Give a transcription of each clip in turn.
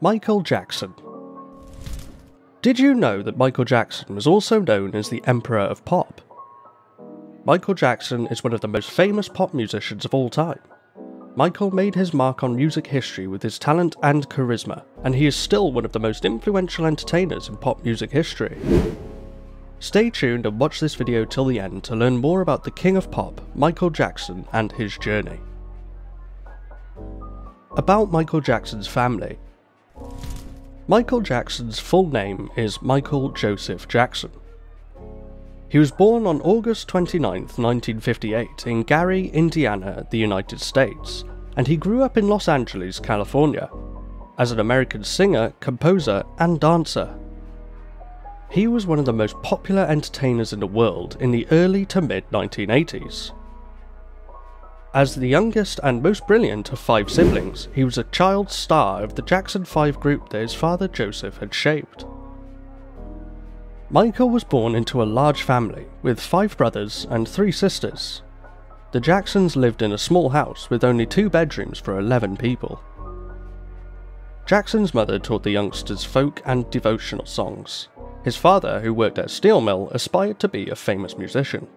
Michael Jackson. Did you know that Michael Jackson was also known as the Emperor of Pop? Michael Jackson is one of the most famous pop musicians of all time. Michael made his mark on music history with his talent and charisma, and he is still one of the most influential entertainers in pop music history. Stay tuned and watch this video till the end to learn more about the King of Pop, Michael Jackson, and his journey. About Michael Jackson's family. Michael Jackson's full name is Michael Joseph Jackson. He was born on August 29, 1958 in Gary, Indiana, the United States, and he grew up in Los Angeles, California, as an American singer, composer, and dancer. He was one of the most popular entertainers in the world in the early to mid 1980s. As the youngest and most brilliant of five siblings, he was a child star of the Jackson 5 group that his father Joseph had shaped. Michael was born into a large family with five brothers and three sisters. The Jacksons lived in a small house with only two bedrooms for 11 people. Jackson's mother taught the youngsters folk and devotional songs. His father, who worked at a steel mill, aspired to be a famous musician.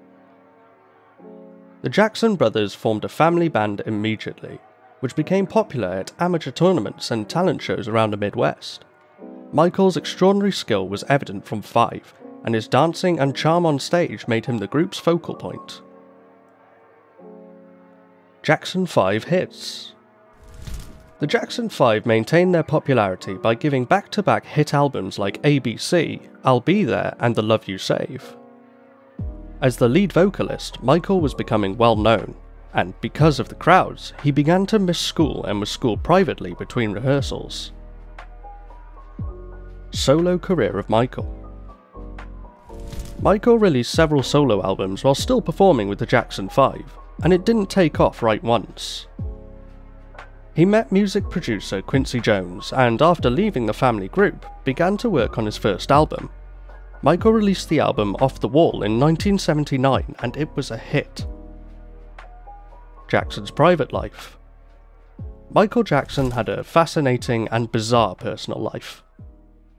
The Jackson brothers formed a family band immediately, which became popular at amateur tournaments and talent shows around the Midwest. Michael's extraordinary skill was evident from Five, and his dancing and charm on stage made him the group's focal point. Jackson 5 hits. The Jackson 5 maintained their popularity by giving back to back hit albums like ABC, I'll Be There, and The Love You Save. As the lead vocalist, Michael was becoming well known, and because of the crowds, he began to miss school and was schooled privately between rehearsals. Solo career of Michael. Michael released several solo albums while still performing with the Jackson 5, and it didn't take off right once. He met music producer Quincy Jones and, after leaving the family group, began to work on his first album. Michael released the album Off the Wall in 1979 and it was a hit. Jackson's private life. Michael Jackson had a fascinating and bizarre personal life.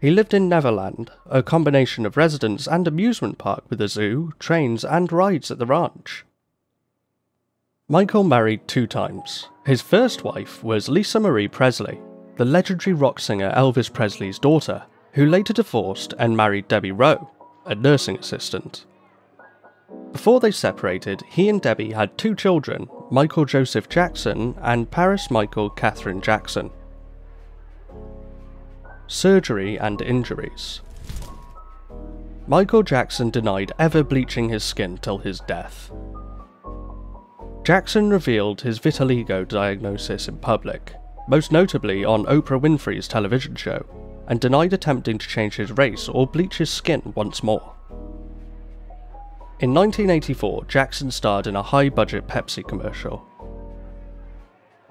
He lived in Neverland, a combination of residence and amusement park with a zoo, trains, and rides at the ranch. Michael married two times. His first wife was Lisa Marie Presley, the legendary rock singer Elvis Presley's daughter, who later divorced and married Debbie Rowe, a nursing assistant. Before they separated, he and Debbie had two children, Michael Joseph Jackson and Paris Michael Katherine Jackson surgery and injuries. Michael Jackson denied ever bleaching his skin till his death. Jackson revealed his vitiligo diagnosis in public, most notably on Oprah Winfrey's television show, and denied attempting to change his race or bleach his skin once more. In 1984, Jackson starred in a high budget Pepsi commercial,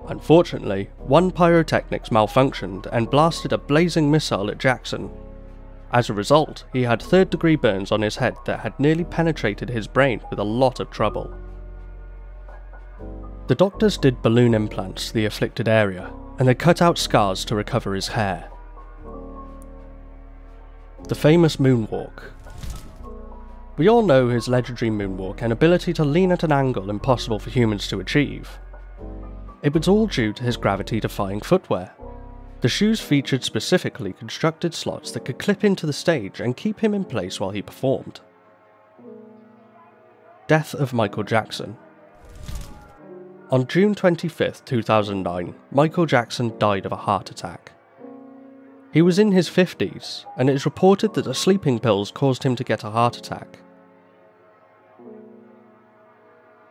Unfortunately, one pyrotechnics malfunctioned and blasted a blazing missile at Jackson. As a result, he had third degree burns on his head that had nearly penetrated his brain with a lot of trouble. The doctors did balloon implants to the afflicted area, and they cut out scars to recover his hair. The famous moonwalk. We all know his legendary moonwalk and ability to lean at an angle impossible for humans to achieve. It was all due to his gravity defying footwear. The shoes featured specifically constructed slots that could clip into the stage and keep him in place while he performed. Death of Michael Jackson. On June 25, 2009, Michael Jackson died of a heart attack. He was in his 50s, and it is reported that the sleeping pills caused him to get a heart attack.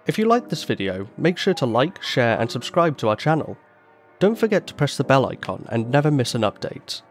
If you liked this video, make sure to like, share and subscribe to our channel. Don't forget to press the bell icon and never miss an update.